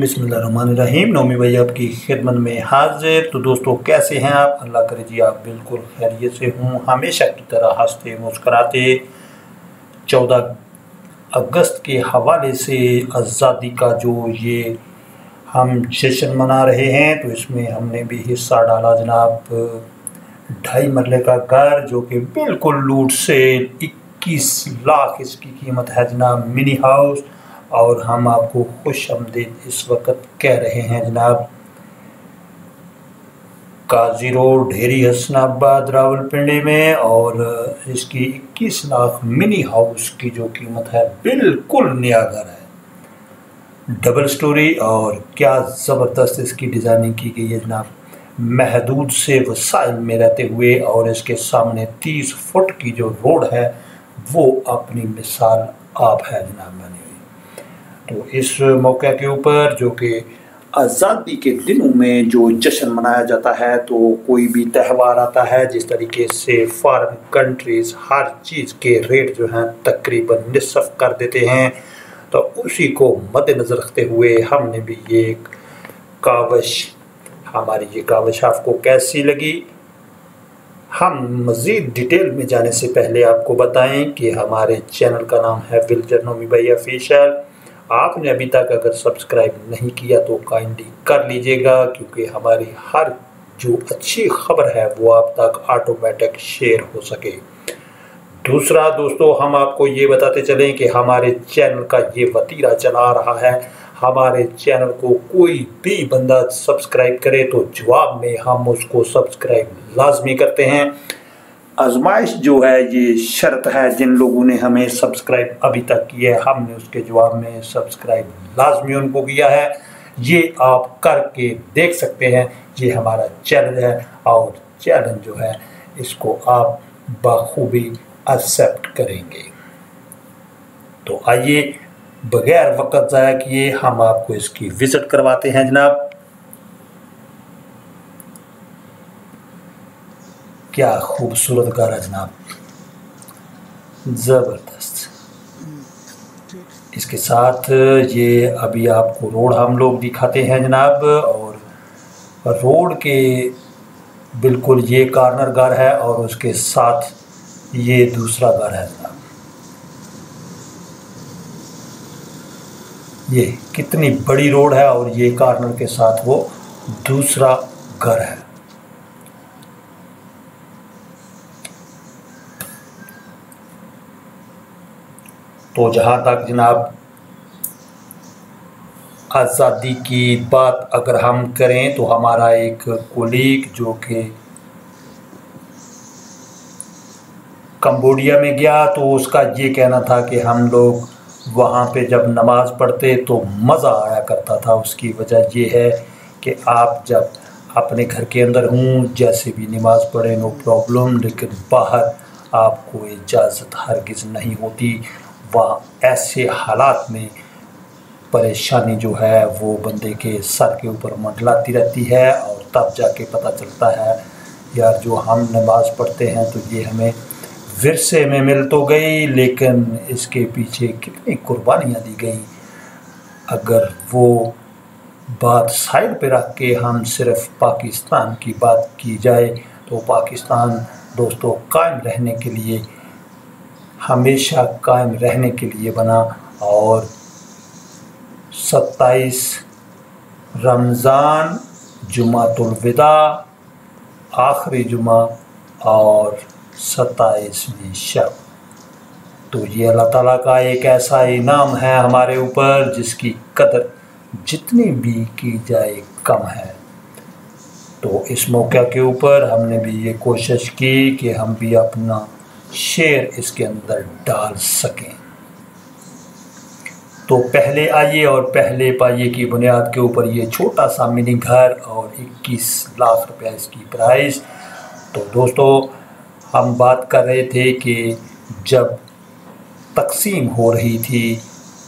बिसमीम नौमी भाई आपकी खिदमत में हाजिर। तो दोस्तों, कैसे हैं आप? अल्लाह करे जी, आप बिल्कुल खैरियत से हूँ। हमेशा की तरह हँसते, मुस्कराते। चौदह अगस्त के हवाले से आज़ादी का जो ये हम जश्न मना रहे हैं तो इसमें हमने भी हिस्सा डाला जनाब। ढाई मरले का घर, जो कि बिल्कुल लूट से इक्कीस लाख इसकी कीमत है जनाब। Mini house. और हम आपको खुश आमदीद इस वक्त कह रहे हैं, जनाब। काजी रोड, ढेरी हसनाबाद, रावलपिंडी में और इसकी 21 लाख मिनी हाउस की जो कीमत है, बिल्कुल नया घर है। डबल स्टोरी और क्या ज़बरदस्त इसकी डिज़ाइनिंग की गई है, जनाब। महदूद से वसाइल में रहते हुए और इसके सामने 30 फुट की जो रोड है, वो अपनी मिसाल आप है, जनाब मैंने तो इस मौके के ऊपर, जो कि आज़ादी के दिनों में जो जश्न मनाया जाता है तो कोई भी त्यौहार आता है, जिस तरीके से फॉरेन कंट्रीज़ हर चीज़ के रेट जो हैं तकरीबन निसफ कर देते हैं। तो उसी को मद्देनज़र रखते हुए हमने भी ये कावश, हमारी ये कावश आपको कैसी लगी? हम मज़ीद डिटेल में जाने से पहले आपको बताएँ कि हमारे चैनल का नाम है विलजर नोमी भाई ऑफिशियल आपने अभी तक अगर सब्सक्राइब नहीं किया तो काइंडली कर लीजिएगा, क्योंकि हमारी हर जो अच्छी खबर है वो आप तक ऑटोमेटिक शेयर हो सके। दूसरा दोस्तों, हम आपको ये बताते चलें कि हमारे चैनल का ये वतीरा चला रहा है। हमारे चैनल को कोई भी बंदा सब्सक्राइब करे तो जवाब में हम उसको सब्सक्राइब लाजमी करते हैं। आजमाइश जो है, ये शर्त है जिन लोगों ने हमें सब्सक्राइब अभी तक किया है, हमने उसके जवाब में सब्सक्राइब लाजमी उनको किया है। ये आप करके देख सकते हैं, ये हमारा चैलेंज है और चैलेंज जो है, इसको आप बखूबी एक्सेप्ट करेंगे। तो आइए, बगैर वक्त ज़ाया किए, हम आपको इसकी विज़िट करवाते हैं जनाब। क्या खूबसूरत गारा जनाब। ज़बरदस्त। इसके साथ ये अभी आपको रोड हम लोग दिखाते हैं जनाब, और रोड के बिल्कुल ये कार्नर घर है, और उसके साथ ये दूसरा घर है जनाब। ये कितनी बड़ी रोड है, और ये कार्नर के साथ वो दूसरा घर है। तो जहाँ तक जनाब आज़ादी की बात अगर हम करें तो हमारा एक कोलीग जो कि कम्बोडिया में गया तो उसका ये कहना था कि हम लोग वहाँ पे जब नमाज़ पढ़ते तो मज़ा आया करता था। उसकी वजह ये है कि आप जब अपने घर के अंदर हूँ, जैसे भी नमाज़ पढ़ें नो प्रॉब्लम लेकिन बाहर आपको इजाज़त हरगिज़ नहीं होती। वह ऐसे हालात में परेशानी जो है वो बंदे के सर के ऊपर मंडलाती रहती है और तब जाके पता चलता है, यार जो हम नमाज़ पढ़ते हैं तो ये हमें विरसे में मिल तो गई, लेकिन इसके पीछे कितनी कुर्बानियाँ दी गई। अगर वो बात साइड पे रख के हम सिर्फ़ पाकिस्तान की बात की जाए तो पाकिस्तान दोस्तों कायम रहने के लिए हमेशा कायम रहने के लिए बना और सत्ताईस रमज़ान जुमातुलविदा आखिरी जुमा और सत्ताईसवीं शब। तो ये अल्लाह ताला का एक ऐसा इनाम है हमारे ऊपर जिसकी कदर जितनी भी की जाए कम है। तो इस मौके के ऊपर हमने भी ये कोशिश की कि हम भी अपना शेर इसके अंदर डाल सकें। तो पहले आइए और पहले पाइए की बुनियाद के ऊपर ये छोटा सा मिनी घर और 21 लाख रुपया इसकी प्राइस। तो दोस्तों, हम बात कर रहे थे कि जब तकसीम हो रही थी,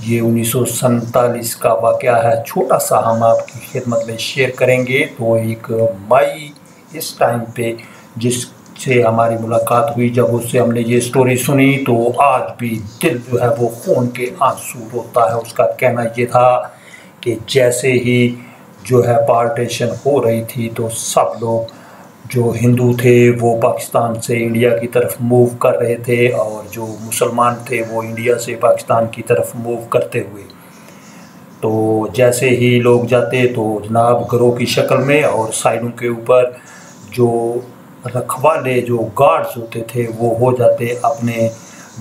ये उन्नीस सौ सैंतालीस का वाक़ है। छोटा सा हम आपकी खिदमत में शेयर करेंगे। तो एक मई इस टाइम पे जिस से हमारी मुलाकात हुई। जब उससे हमने ये स्टोरी सुनी तो आज भी दिल जो है वो खून के आँसू रोता है। उसका कहना ये था कि जैसे ही जो है पार्टीशन हो रही थी तो सब लोग जो हिंदू थे, वो पाकिस्तान से इंडिया की तरफ़ मूव कर रहे थे और जो मुसलमान थे, वो इंडिया से पाकिस्तान की तरफ़ मूव करते हुए। तो जैसे ही लोग जाते तो जनाब घरों की शक्ल में और साइडों के ऊपर जो रखवाले जो गार्ड्स होते थे, वो हो जाते अपने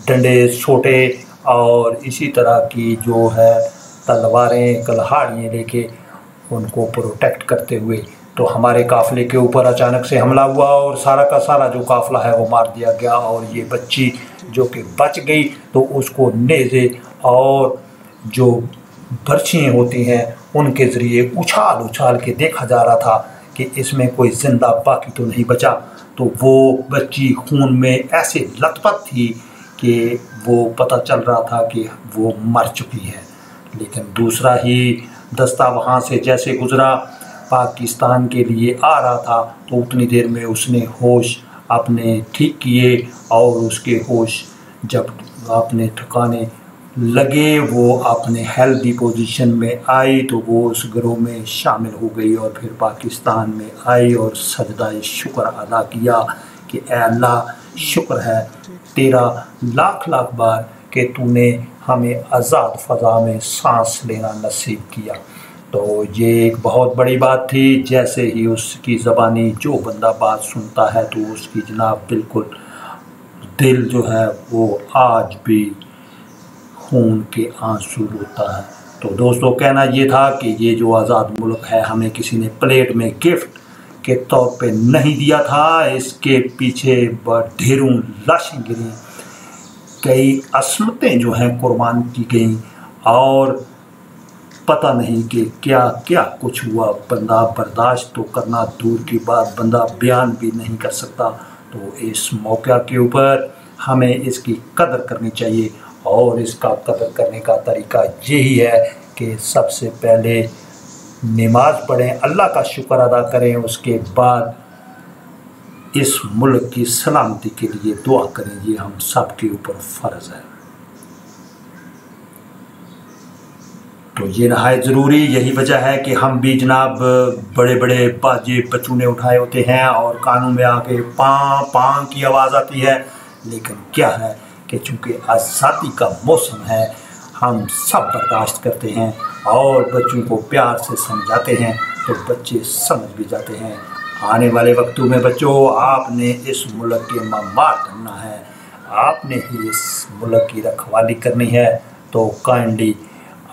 डंडे छोटे और इसी तरह की जो है तलवारें, कलहाड़ियाँ लेके उनको प्रोटेक्ट करते हुए तो हमारे काफ़िले के ऊपर अचानक से हमला हुआ और सारा का सारा जो काफ़िला है वो मार दिया गया और ये बच्ची जो कि बच गई तो उसको नेज़े और जो बर्छियाँ होती हैं, उनके ज़रिए उछाल उछाल के देखा जा रहा था। कि इसमें कोई ज़िंदा बाकी तो नहीं बचा। तो वो बच्ची खून में ऐसे लथपथ थी कि वो पता चल रहा था कि वो मर चुकी है। लेकिन दूसरा ही दस्ता वहाँ से जैसे गुज़रा, पाकिस्तान के लिए आ रहा था तो उतनी देर में उसने होश अपने ठीक किए और उसके होश जब अपने ठिकाने लगे, वो अपने हेल्दी पोजीशन में आई तो वो उस ग्रोह में शामिल हो गई और फिर पाकिस्तान में आई और सजदा शुक्र अदा किया कि अल्लाह, शुक्र है तेरा लाख लाख बार कि तूने हमें आज़ाद फ़ज़ा में सांस लेना नसीब किया। तो ये एक बहुत बड़ी बात थी, जैसे ही उसकी ज़बानी जो बंदा बात सुनता है तो उसकी जनाब बिल्कुल दिल जो है वो आज भी खून के आँसू रोता है। तो दोस्तों, कहना ये था कि ये जो आज़ाद मुल्क है, हमें किसी ने प्लेट में गिफ्ट के तौर पे नहीं दिया था। इसके पीछे ढेरों लाशें गिरी। कई असमतें जो हैं कुर्बान की गई। और पता नहीं कि क्या क्या कुछ हुआ। बंदा बर्दाश्त तो करना दूर की बात, बंदा बयान भी नहीं कर सकता। तो इस मौका के ऊपर हमें इसकी कदर करनी चाहिए। और इसका कदर करने का तरीका यही है कि सबसे पहले नमाज़ पढ़ें, अल्लाह का शुक्र अदा करें, उसके बाद इस मुल्क की सलामती के लिए दुआ करें, ये हम सब के ऊपर फ़र्ज़ है। तो ये नहायत ज़रूरी, यही वजह है कि हम भी जनाब बड़े बड़े बाजे बचूने उठाए होते हैं और कानों में आके पाँ पाँ की आवाज़ आती है, लेकिन क्या है? कि चूँकि आज़ादी का मौसम है, हम सब बर्दाश्त करते हैं और बच्चों को प्यार से समझाते हैं तो बच्चे समझ भी जाते हैं। आने वाले वक्तों में बच्चों, आपने इस मुल्क के मम्मार करना है। आपने ही इस मुल्क की रखवाली करनी है। तो काइंडली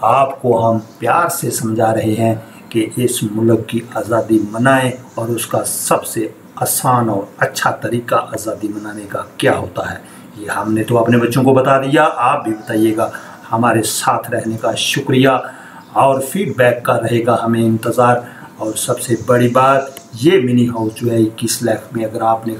आपको हम प्यार से समझा रहे हैं कि इस मुल्क की आज़ादी मनाएँ और उसका सबसे आसान और अच्छा तरीका आज़ादी मनाने का क्या होता है। ये हमने तो अपने बच्चों को बता दिया, आप भी बताइएगा। हमारे साथ रहने का शुक्रिया और फीडबैक का रहेगा हमें इंतज़ार। और सबसे बड़ी बात ये मिनी हाउस जो है इक्कीस लाख में अगर आपने